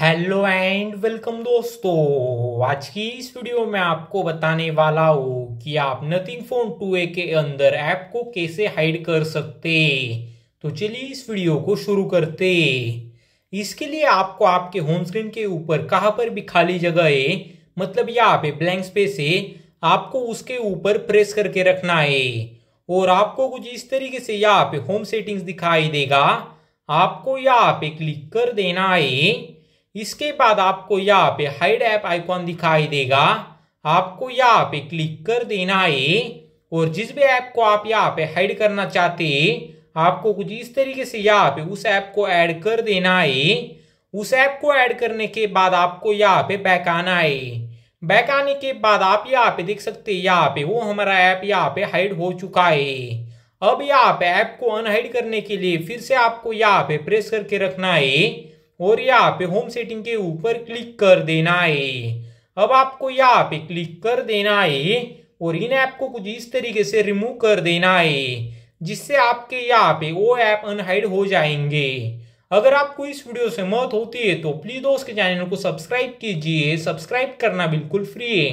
Hello and welcome दोस्तों। आज की इस वीडियो में आपको बताने वाला हूँ कि आप नथिंग फ़ोन 2a के अंदर ऐप को कैसे हाइड कर सकते तो चलिए इस वीडियो को शुरू करते इसके लिए आपको आपके होम स्क्रीन के ऊपर कहाँ पर भी खाली जगह है मतलब यहाँ पे ब्लैंक स्पेस है, आपको उसके ऊपर प्रेस करके रखना है। और आपको कुछ इस तरीके से यहाँ पे होम सेटिंग्स दिखाई देगा। आपको यहाँ पे क्लिक कर देना है। इसके बाद आपको यहाँ पे हाइड ऐप आइकॉन दिखाई देगा आपको यहाँ पे क्लिक कर देना है और जिस भी ऐप को आप यहाँ पे हाइड करना चाहते हैं आपको कुछ इस तरीके से यहाँ पे उस ऐप को ऐड कर देना है उस ऐप को ऐड करने के बाद आपको यहाँ पे बैक आना है बैक आने के बाद आप यहाँ पे देख सकते हैं यहाँ पे वो हमारा ऐप यहाँ पे हाइड हो चुका है अब यहाँ पे ऐप को अनहाइड करने के लिए फिर से आपको यहाँ पे प्रेस करके रखना है और यहाँ पे होम सेटिंग के ऊपर क्लिक कर देना है। अब आपको यहाँ पे क्लिक कर देना है और इन ऐप को कुछ इस तरीके से रिमूव कर देना है, जिससे आपके यहाँ पे वो ऐप अनहाइड हो जाएँगे। अगर आपको इस वीडियो से मौत होती है तो प्लीज़ दोस्त के चैनल को सब्सक्राइब कीजिए। सब्सक्राइब करना बिल्कुल फ्री है।